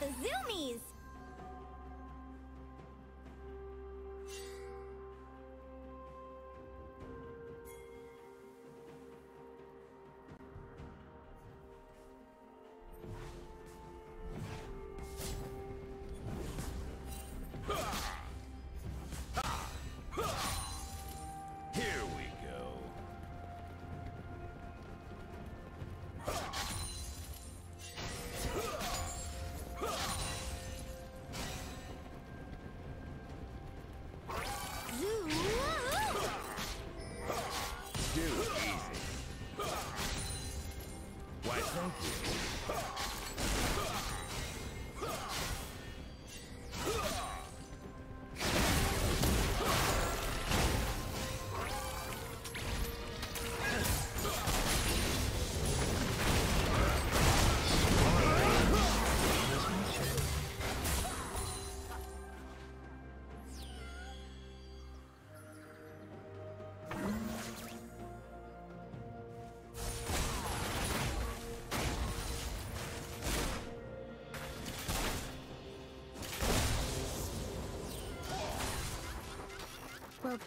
the zoomies! Thank you.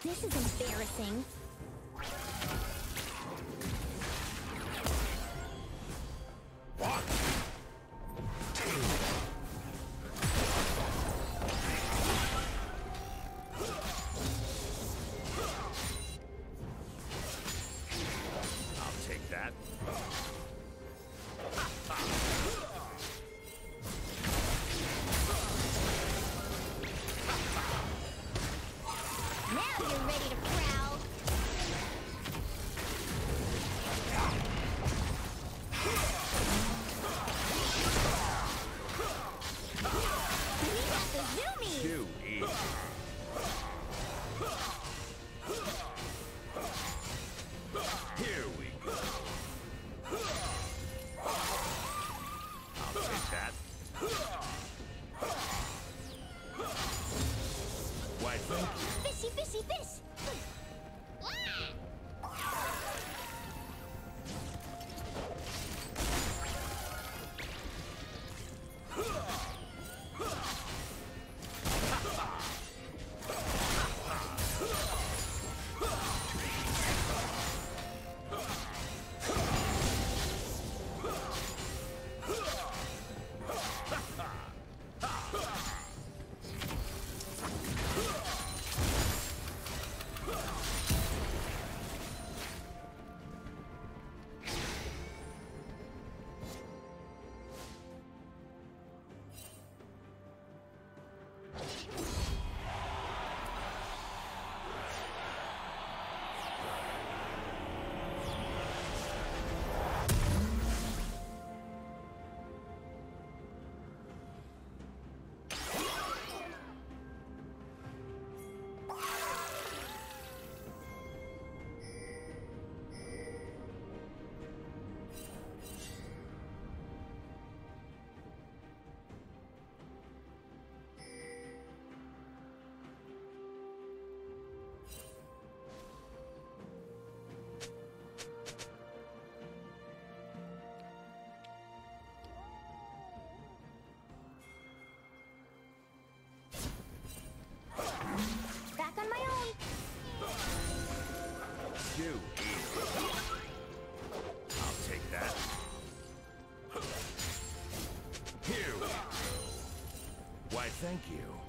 This is embarrassing. Zoomies! Too easy. Here we go. I'll take that. Why, thank you. Fishy, fishy, fish! Why, thank you.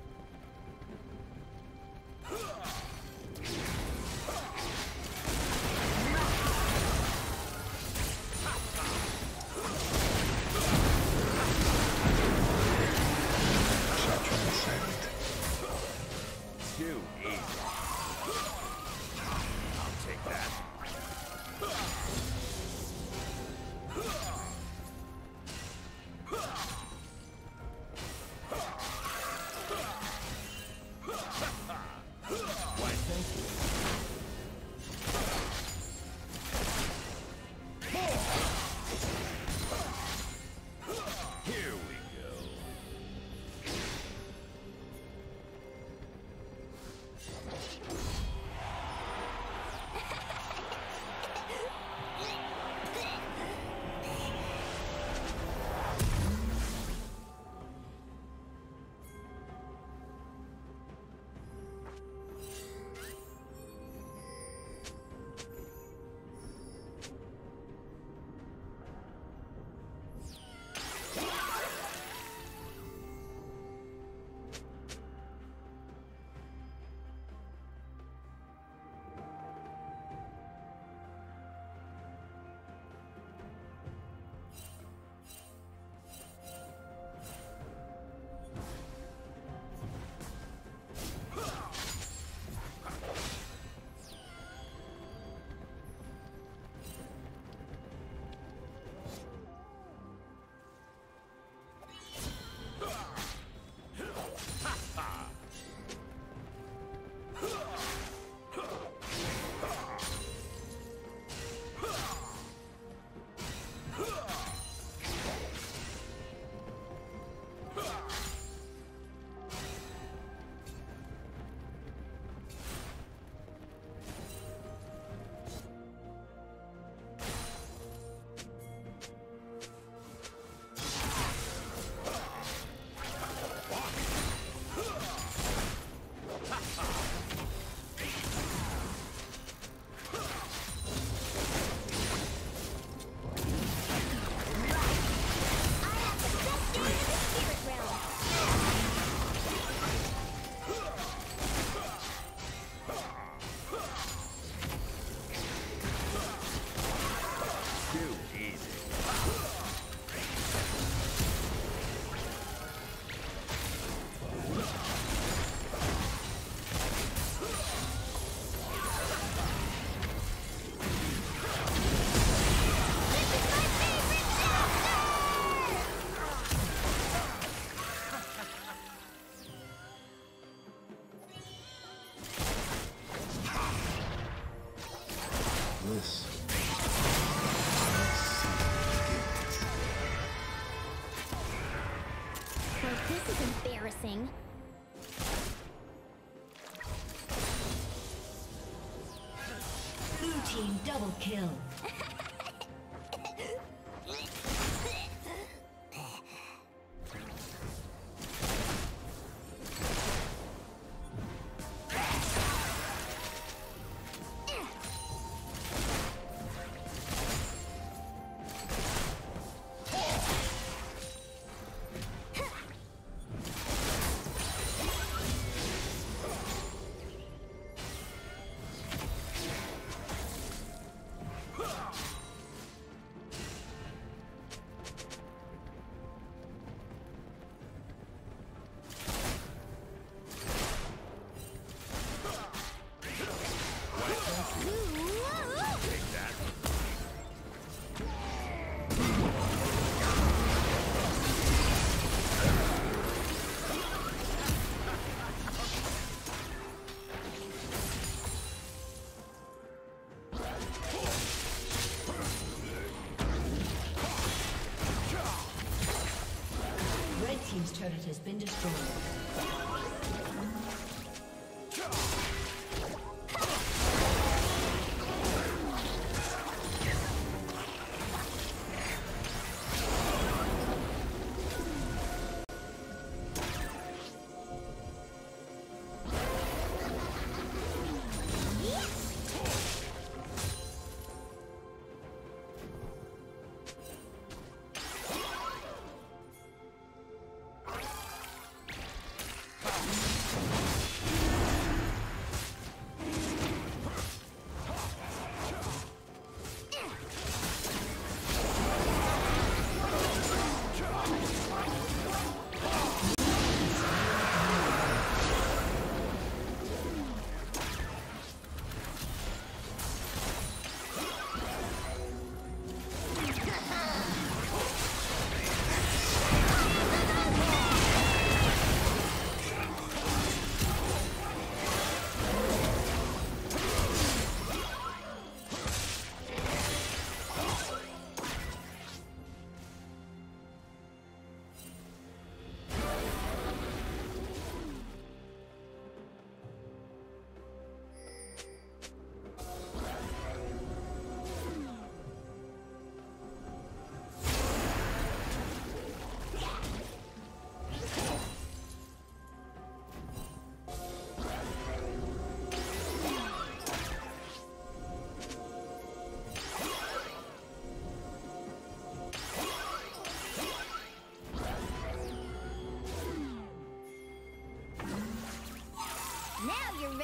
Kill.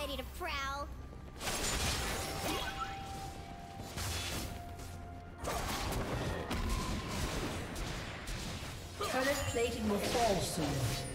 Ready to prowl. Turret plating will fall soon.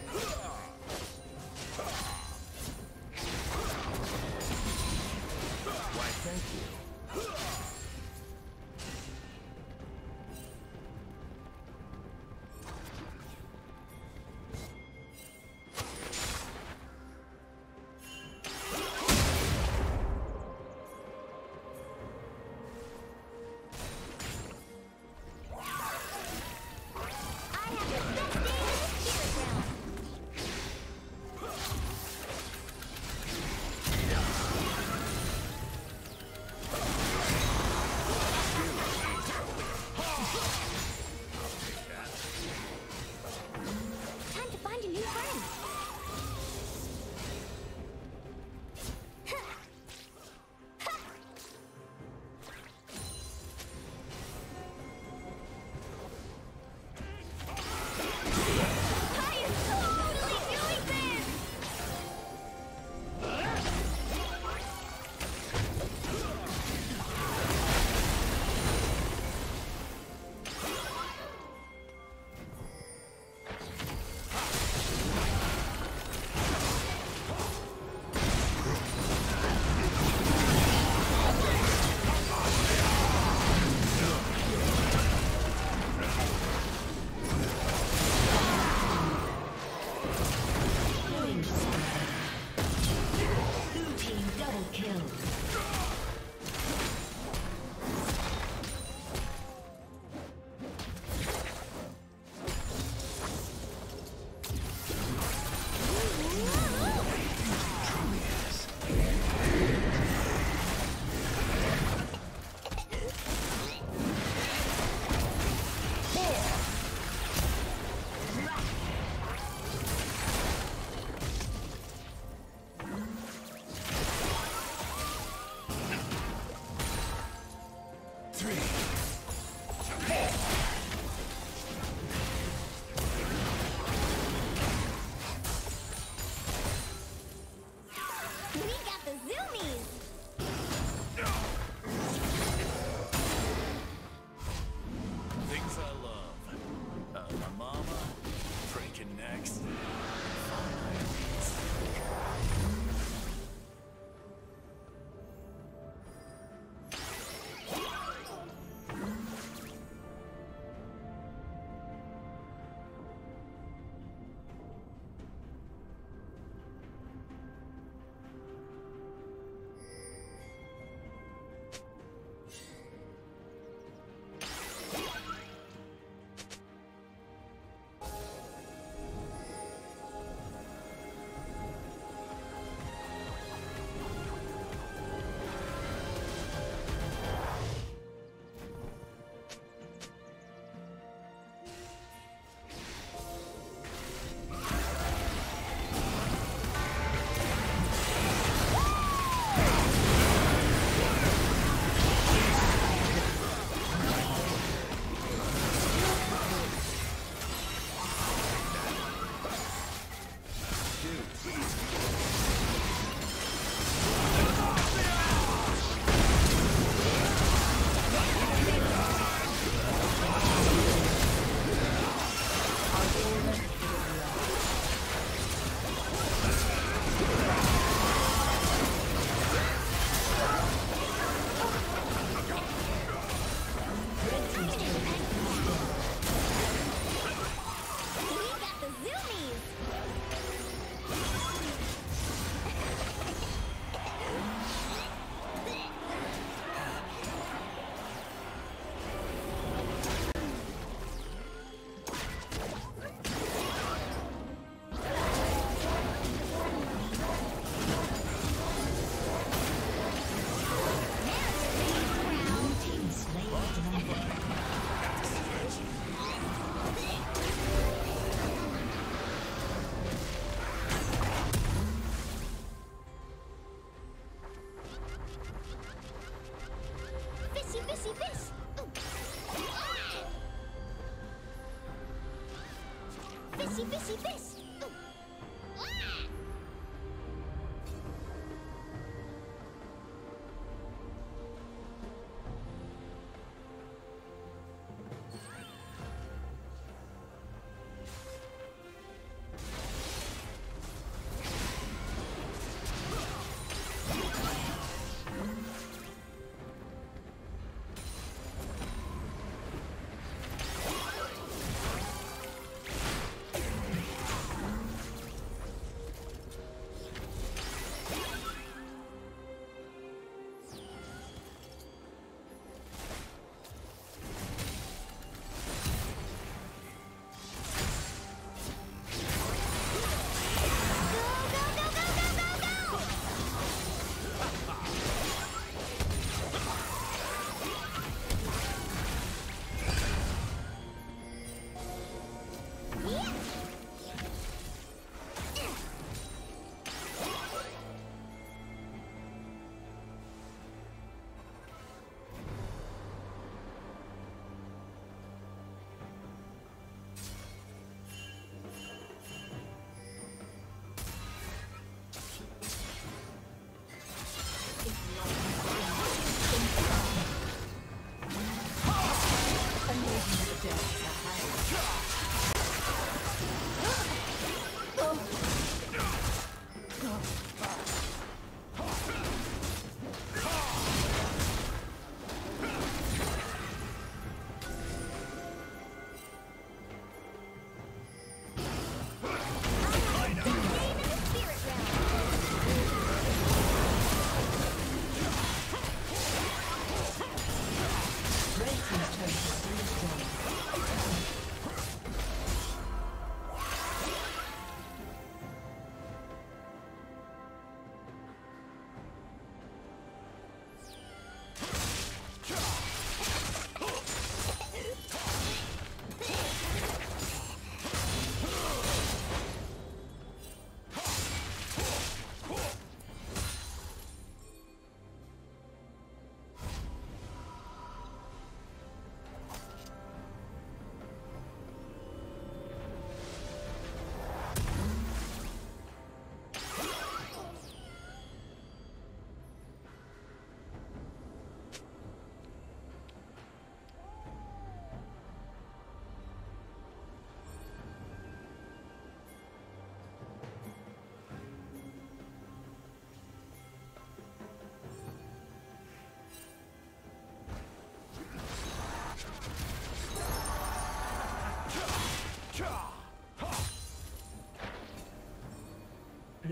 Fishy, fishy,